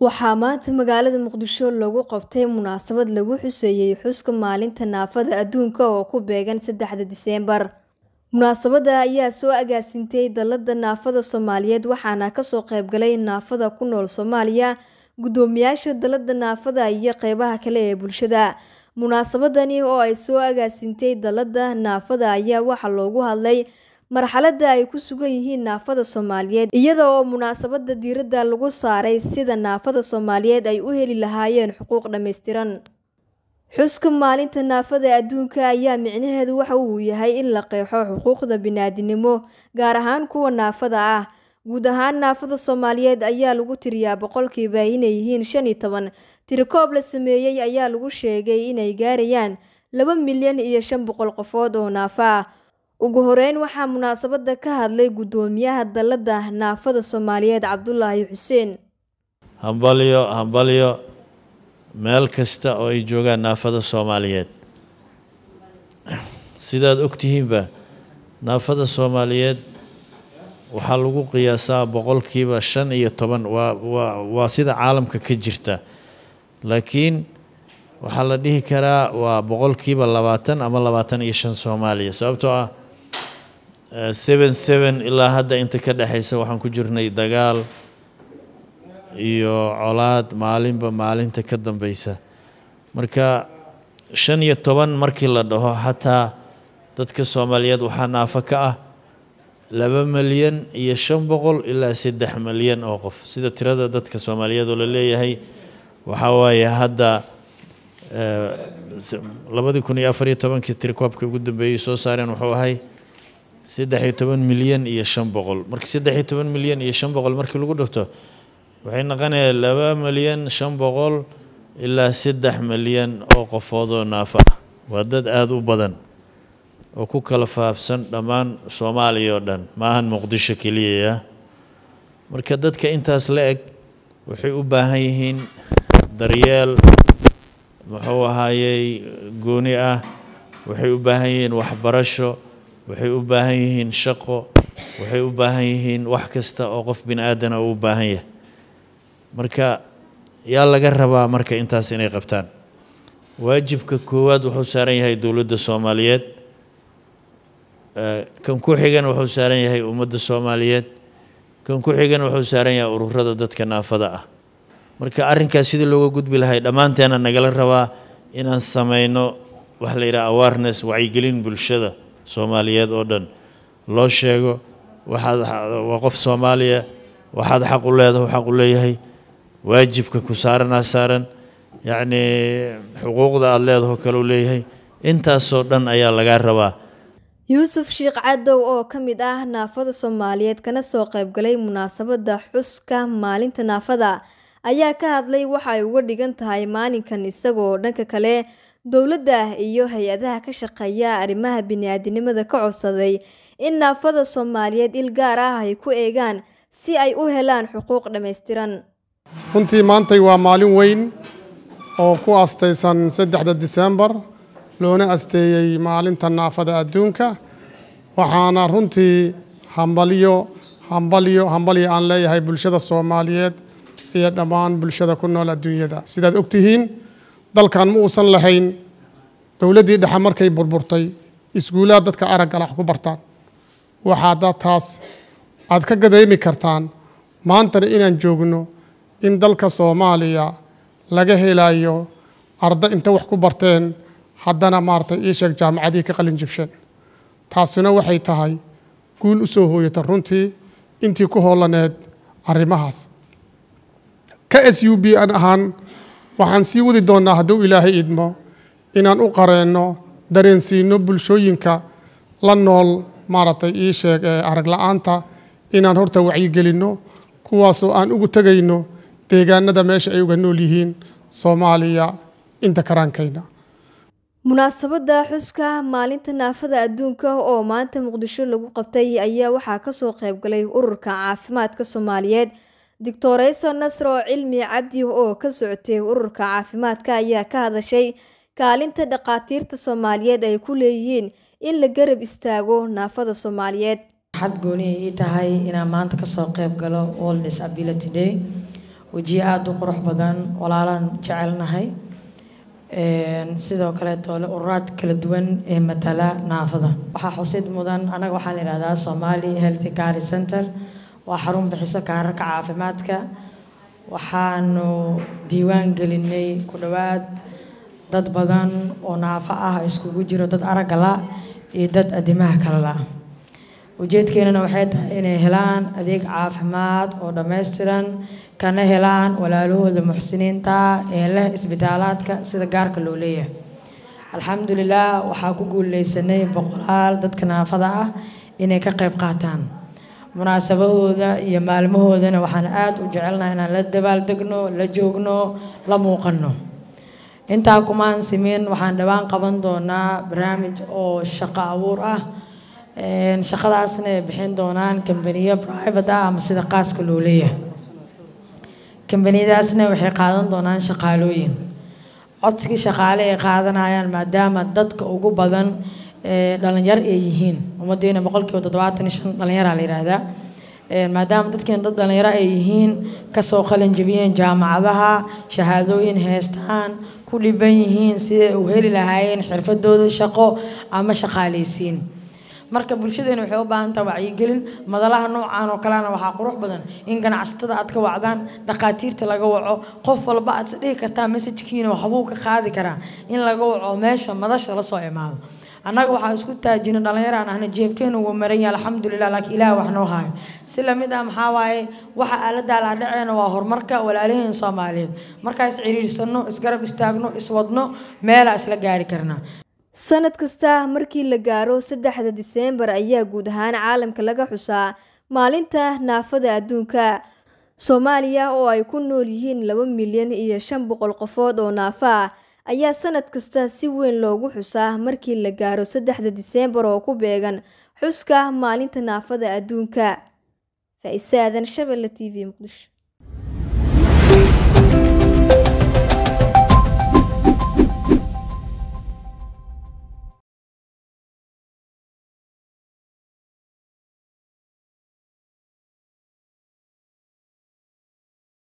Waxaa maanta magaalada Muqdisho lagu qabtay munaasabad lagu xuseeyay xuska maalinta naafada adduunka oo ku beegan saddexda Diseembar. Munaasabadda ayaa soo agaasintay dallada naafada Soomaaliyeed waxaana ka soo qaybgalay naafada ku nool Soomaaliya, guddoomiyaasha dallada naafada iyo qeybaha kale ee bulshada. Munaasabadani oo ay soo agaasintay dallada naafada ayaa waxaa looga hadlay marxaladda ay ku sugan yihiin naafada Soomaaliyeed iyada oo munaasabadda diiradda lagu saaray sidii naafada Soomaaliyeed ay u heli lahaayeen xuquuq dhammaystiran. Xuska maalinta naafada adduunka ayaa micnaheedu waxa uu yahay in la qeexo xuquuqda bini'aadantinimo gaar ahaan kuwa naafada ah. Guud ahaan naafada Soomaaliyeed ayaa lagu tiriyaa boqolkiiba inay yihiin shan iyo toban. Tiro-koob la sameeyay ayaa lagu sheegay inay gaarayaan laba milyan iyo shan boqol qofood oo naafo ah. Ugu horeyn waxaa munaasabadda ka hadlay guddoomiyaha dallada naafada Soomaaliyeed Cabdulaahi Xuseen. hambalyo hambalyo meel kasta oo ay joogaan naafada Soomaaliyeed. Sidaad ogtihiinba naafada Soomaaliyeed waxaa lagu qiyaasaa boqolkiiba shan iyo toban. Waa waa sida caalamka ka jirta. Laakiin waxaa la dhihi karaa waa boqolkiiba labaatan ama labaatan iyo shan Soomaaliya sababtoo ah seven seven ilaa hadda inta ka dhexeysa waxaan ku jirnay dagaal iyo colaad maalinba maalinta ka dambeysa marka shan iyo toban markii la dhaho xataa dadka Soomaaliyeed waxaa naafo ka ah laba milyan iyo shan boqol ilaa saddex milyan oo qof. Sida tirada dadka Soomaaliyeed oo la leeyahay waxaa waaye hadda labadii kun iyo afar iyo tobankii tirakoobka ugu dambeeyey soo saareen wuxuu ahay saddex iyo toban milyan iyo shan boqol. Marka saddex iyo toban milyan iyo shan boqol markii lagu dhufto waxay noqonayaan laba milyan shan boqol ilaa saddex milyan oo qofood oo naafo ah waa dad aada u badan oo ku kala faafsan dhammaan Soomaaliya oo dhan. Maahan Muqdisho keliya marka dadka intaas la eg waxay u baahan yihiin daryeel muxuu ahaayey gooni ah. Waxay u baahan yihiin waxbarasho waxay u baahan yihiin shaqo. Waxay u baahan yihiin wax kasta oo qof bini aadan ah u baahan yahay. Marka yaa laga rabaa marka intaas inay qabtaan. Waajibka koowaad wuxuu saaran yahay dowladda Soomaaliyeed. Kan ku xigan wuxuu saaran yahay ummadda Soomaaliyeed. Kan ku xigan wuxuu saaran yahay ururada dadka naafada ah. Marka arrinkaas sidii looga gudbi lahay dhammaanteena nagala rabaa inaan sameyno wax la yidhaha awareness wacyigelin bulshada Soomaaliyeed oo dhan. Loo sheego waxaad waa qof Soomaaliya waxaad xaq u leedahay xaq u leeyahay waajibka ku saaranaa saaran. Yacni xuquuqda aada leedahay kale u leeyahay. Intaasoo dhan ayaa lagaa rabaa. Yuusuf sheekh cadow oo ka mid ah naafada Soomaaliyeed kana soo qaybgalay munaasabadda xuska maalinta naafada ayaa ka hadlay waxa ay uga dhigan tahay maalinkan isagoo dhanka kale dowladda iyo hay'adaha ka shaqeeya arrimaha bini'aadanimada ka codsaday in naafada Soomaaliyeed il gaar ah ay ku eegaan si ay u helaan xuquuq dhammaystiran runtii maantay waa maalin weyn oo ku astaysan saddexda diseembar loona asteeyey maalinta naafada adduunka waxaana runtii hambalyo hambalyo hambalyo aan leeyahay bulshada Soomaaliyeed iyo dhammaan bulshada ku nool adduunyada. Sidaad ogtihiin dalkan ma uusan lahayn dowladdii dhexe markay burburtay iskuulaad dadka aragga wax ku bartaan. Waxaa taas aad ka gadeemi kartaan maantana inaan joogno in dalka Soomaaliya laga helayo arday inta wax ku barteen haddana maartay ii sheeg jaamacadii ka qalin jibsheen taasina waxay tahay guul u soo hooyata runtii intii ku hoolaneed arrimahaas ka s u b an ahaan waxaan sii wadi doonnaa hadduu ilaahay idmo inaan u qareenno dareensiino bulshooyinka la nool maaragtay ii sheeg arag la'aanta inaan horta wacyigelinno kuwaasoo aan ugu tegayno deegaanada meesha ay uga nool yihiin Soomaaliya inta karaankayna munaasabadda xuska maalinta naafada adduunka oo maanta Muqdisho lagu qabtay ayaa waxaa ka soo qaybgalay ururka caafimaadka Soomaaliyeed Dr. Ayso Nasro Cilmi Cabdi oo ka socotay ururka caafimaadka ayaa ka hadashay kaalinta dhaqaatiirta Soomaaliyeed ay ku leeyihiin in la garab istaago naafada Soomaaliyeed. Xad gooni ii tahay inaan maanta ka soo qayb galo World Disability Day wejiye aada u qurux badan walaalaan jecelnahay. Sidoo kaleeto ururaad kala duwan ee matala naafada. Waxaa xusid mudan anaga waxaa la yihahdaa somali healthy care center waa xarun bixiso kaararka caafimaadka. Waxaanu diiwaan gelinay ku dhowaad dad badan oo naafo ah iskugu jiro dad aragga la iyo dad adimaha kale la. Ujeedkeenana waxay tahay inay helaan adeeg caafimaad oo dhammaystiran kana helaan walaalahooda muxsiniinta ee leh isbitaalaadka sida gaarka loo leeyahay. Alxamdulilah waxaa ku guuleysanay boqolaal dadka naafada ah inay ka qayb qaataan munaasabahooda iyo maalmahoodana waxaan aada u jecelnahay inaan la dabaaldegno la joogno la muuqano intaa kumaan simin waxaan dhowaan qaban doonaa barnaamij oo shaqo abuur ah. Shaqadaasna ay bixin doonaan kambaniyo private ah ama sida qaaska loo leeyahay. Kambaniyadaasna waxay qaadan doonaan shaqaalooyin. Codsigii shaqaale ay qaadanayaan maadaama dadka ugu badan dhalinyar ay yihiin. Ummadeena boqolkiiba toddobaatan iyo shan dhalinyaraa la yihahdaa maadaama dadkeena dad dhalinyaro ay yihiin ka soo qalin jabiyeen jaamacadaha shahaadooyin haystaan ku dhiban yihiin siday u heli lahaayeen xirfadooda shaqo ama shaqaaleysiin marka bulshadeena waxay u baahan taha wacyigelin madalaha noocan oo kalena waxaa qurux badan in ganacsatada aad ka wacdaan dhakhaatiirta laga waco qof walba aad isdhihi kartaa messajkiina waxbuu ka qaadi karaa in laga waco meesha madasha la soo imaado annaga waxaa isku taajina dhalinyaraan ahna jeebkeenu wuu maran yahay alxamdulilah laakiin ilaah wax noo haayo si la mid ah maxaa waaye waxa aaladaa la dhaceena waa horumarka walaalaheen soomaaliyeed. Markaa is ciriirsano isgarab istaagno iswadno meelaa isla gaari karnaa sanad kasta markii la gaaro saddexda diseembar ayaa guud ahaan caalamka laga xusaa maalinta naafada adduunka. Soomaaliya oo ay ku nool yihiin laba milyan iyo shan boqol qofood oo naafo ah ayaa sanad kasta si weyn loogu xusaa markii la gaaro saddexda diseembar oo ku beegan xuska maalinta naafada adduunka. Faa-ise aadan shabelle t v muqdisho